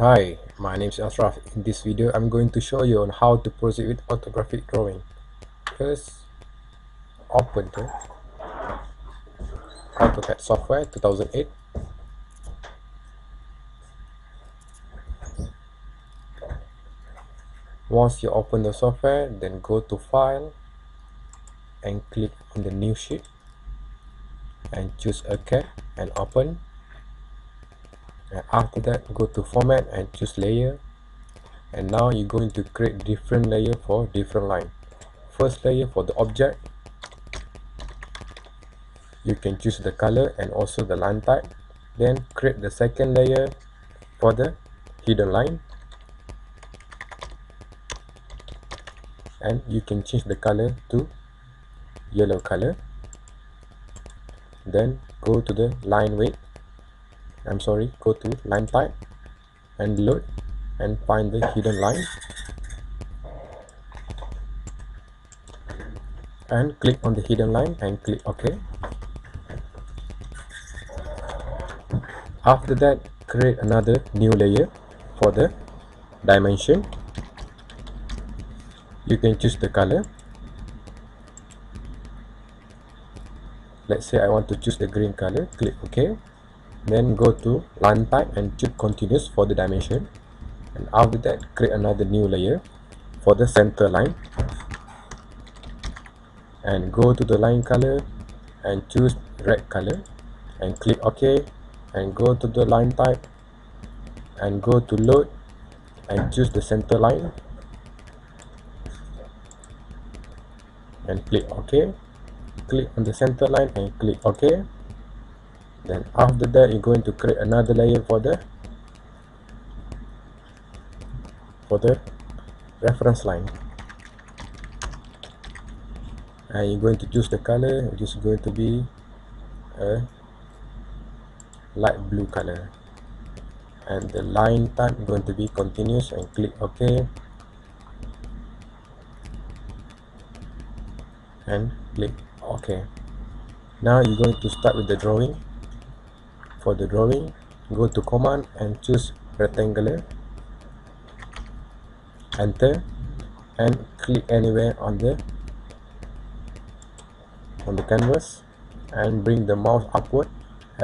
Hi, my name is Ashraf. In this video, I'm going to show you on how to proceed with orthographic drawing. First, open the AutoCAD software 2008. Once you open the software, then go to File and click on the New Sheet and choose OK and open and after that go to format and choose layer. And now you're going to create different layer for different line. First layer for the object. You can choose the color and also the line type. Then create the second layer for the hidden line. And you can change the color to yellow color. Then go to the line weight I'm sorry go to line type and load and find the hidden line. And click on the hidden line and click OK. After that create another new layer for the dimension. You can choose the color. Let's say I want to choose the green color click OK then go to line type and choose continuous for the dimension. And after that create another new layer for the center line. And go to the line color and choose red color and click ok. And go to the line type and go to load and choose the center line. And click ok. Click on the center line and click ok then after that you're going to create another layer for the for the reference line. And you're going to choose the color which is going to be a light blue color. And the line type going to be continuous and click ok. And click ok. Now you're going to start with the drawing for the drawing go to command and choose rectangular enter and click anywhere on the on the canvas and bring the mouse upward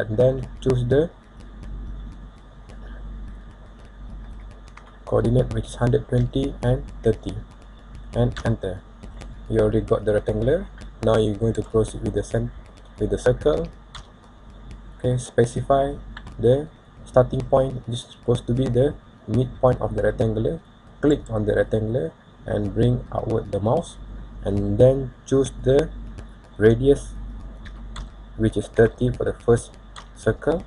and then choose the coordinate which is 120 and 30 and enter. You already got the rectangular. Now you're going to proceed with the with the circle okay specify the starting point. This is supposed to be the midpoint of the rectangular. Click on the rectangular and bring outward the mouse and then choose the radius which is 30 for the first circle.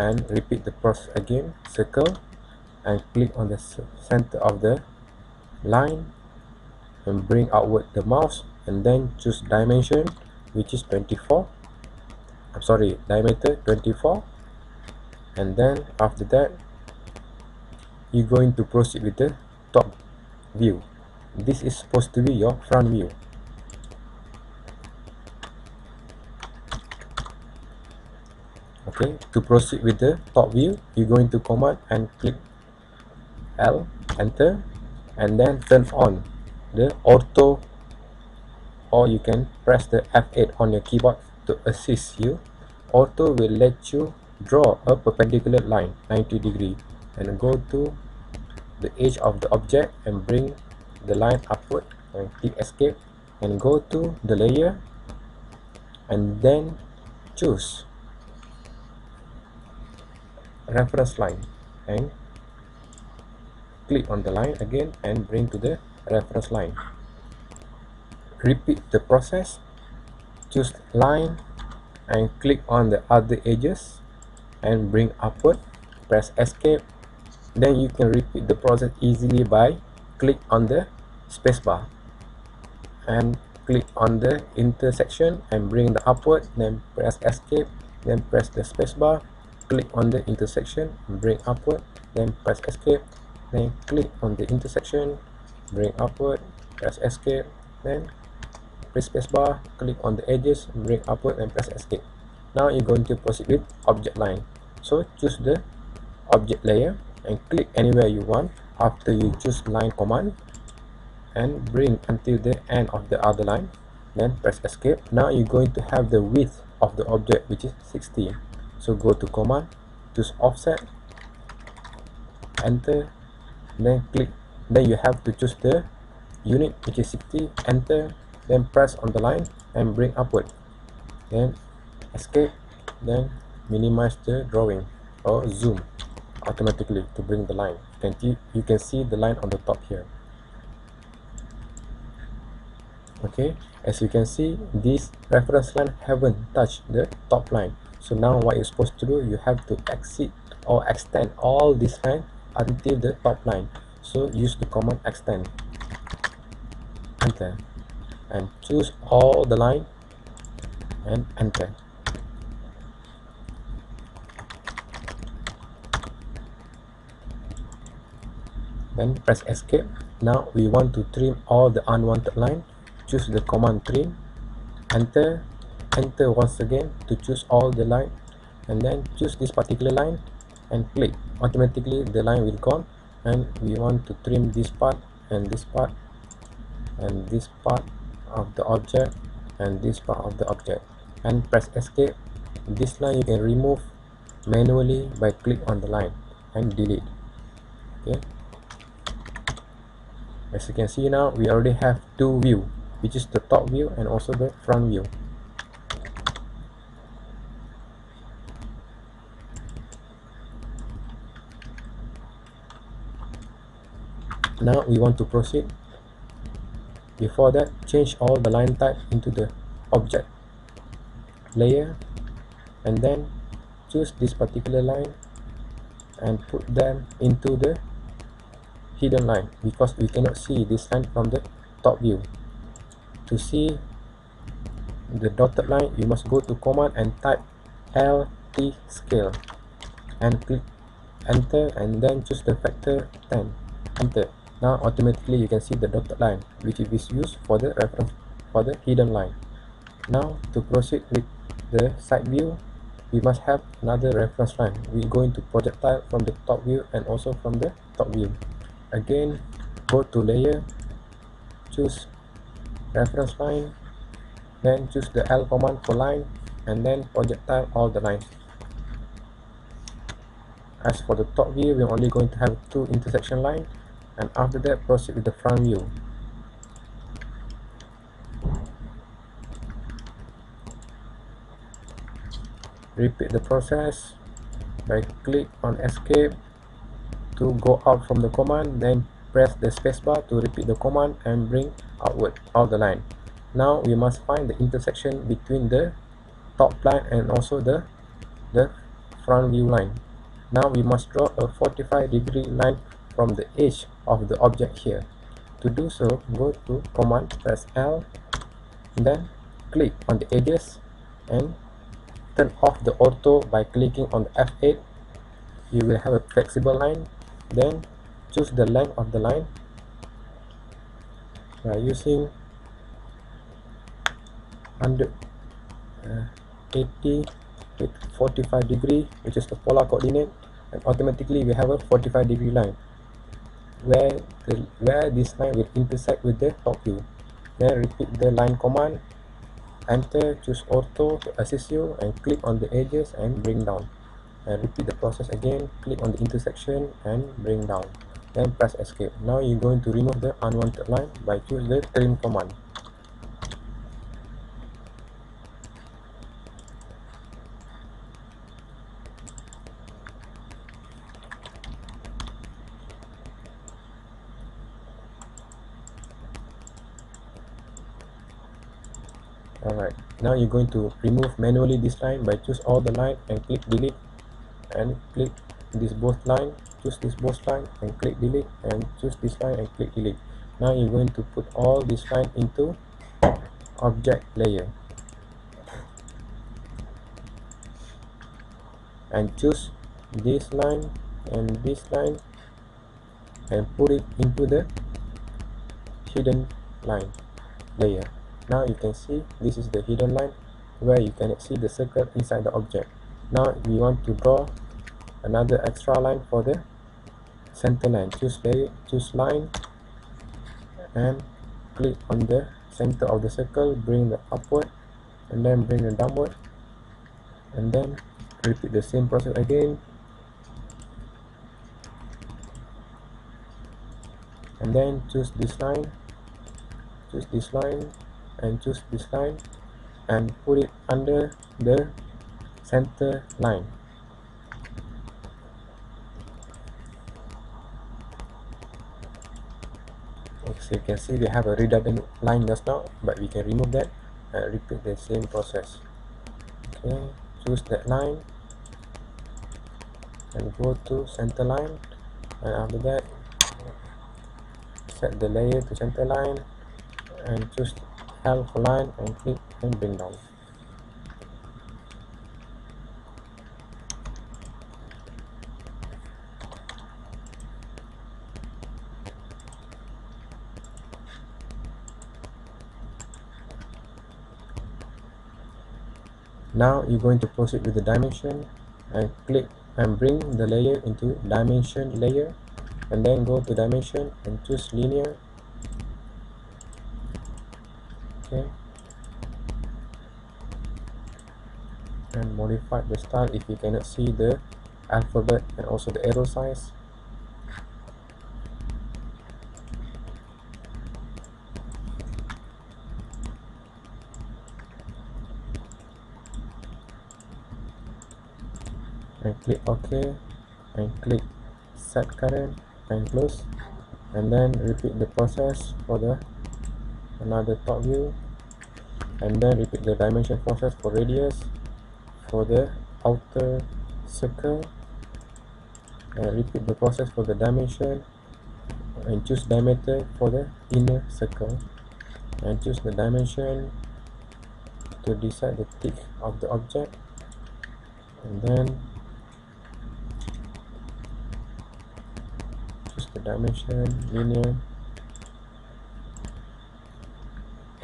And repeat the process again circle and click on the center of the line and bring outward the mouse and then choose dimension which is 24 I'm sorry diameter 24 and then after that you're going to proceed with the top view. This is supposed to be your front view. Okay to proceed with the top view you're going to command and click L enter and then turn on the ortho or you can press the F8 on your keyboard to assist you Ortho will let you draw a perpendicular line 90 degree and go to the edge of the object and bring the line upward and click escape and go to the layer and then choose reference line and click on the line again and bring to the reference line. Repeat the process choose line and click on the other edges and bring upward. Press escape. Then you can repeat the process easily by click on the spacebar and click on the intersection and bring the upward. Then press escape. Then press the spacebar click on the intersection. Bring upward. Then press escape. Then click on the intersection. Bring upward. Press escape. Then press spacebar click on the edges bring upward and press escape. Now you're going to proceed with object line. So choose the object layer and click anywhere you want after you choose line command and bring until the end of the other line. Then press escape. Now you're going to have the width of the object which is 60 so go to command choose offset enter then click. Then you have to choose the unit which is 60 enter then press on the line and bring upward. Then escape then minimize the drawing or zoom automatically to bring the line. You can, you can see the line on the top here. Okay as you can see this reference line haven't touched the top line. So now what you're supposed to do you have to exit or extend all this line until the top line. So use the command extend. Enter and choose all the line and enter. Then press escape. Now we want to trim all the unwanted line. Choose the command trim. Enter. Enter once again to choose all the line. And then choose this particular line and click. Automatically the line will gone and we want to trim this part and this part and this part of the object and this part of the object. And press escape. This line you can remove manually by click on the line and delete. Okay. As you can see now we already have two view which is the top view and also the front view. Now we want to proceed before that change all the line type into the object layer and then choose this particular line and put them into the hidden line because we cannot see this line from the top view. To see the dotted line you must go to command and type lt scale and click enter and then choose the factor 10 enter now automatically you can see the dotted line which is used for the reference for the hidden line. Now to proceed with the side view we must have another reference line. We go into projectile from the top view and also from the top view. Again go to layer choose reference line then choose the L command for line and then projectile all the lines. As for the top view we're only going to have two intersection line and after that proceed with the front view. Repeat the process by click on escape to go out from the command then press the spacebar to repeat the command and bring outward all the line. Now we must find the intersection between the top line and also the the front view line. Now we must draw a 45 degree line from the edge of the object here. To do so go to command press L then click on the edges and turn off the ortho by clicking on the F8 you will have a flexible line. Then choose the length of the line by using 180 uh, with 45 degree which is the polar coordinate and automatically we have a 45 degree line where the where this line will intersect with the top view. Then repeat the line command enter choose ortho to assist you and click on the edges and bring down. And repeat the process again click on the intersection and bring down. Then press escape. Now you're going to remove the unwanted line by choose the trim command now you're going to remove manually this line by choose all the line and click delete and click this both line choose this both line and click delete and choose this line and click delete. Now you're going to put all this line into object layer. And choose this line and this line and put it into the hidden line layer now you can see this is the hidden line where you can see the circle inside the object. Now we want to draw another extra line for the center line. Choose layer choose line and click on the center of the circle bring the upward and then bring the downward and then repeat the same process again. And then choose this line choose this line and choose this line and put it under the center line. So you can see we have a redundant line just now but we can remove that and repeat the same process. Okay choose that line and go to center line and after that set the layer to center line and choose half line and click and bring down now you're going to proceed with the dimension and click and bring the layer into dimension layer and then go to dimension and choose linear okay. And modify the style if you cannot see the alphabet and also the arrow size. And click ok. And click set current and close. And then repeat the process for the another top view. And then repeat the dimension process for radius for the outer circle. And repeat the process for the dimension and choose diameter for the inner circle. And choose the dimension to decide the thick of the object. And then choose the dimension linear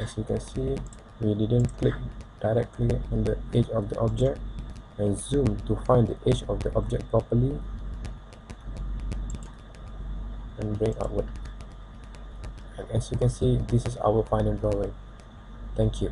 as you can see we didn't click directly on the edge of the object and zoom to find the edge of the object properly and bring upward and as you can see this is our final drawing. Thank you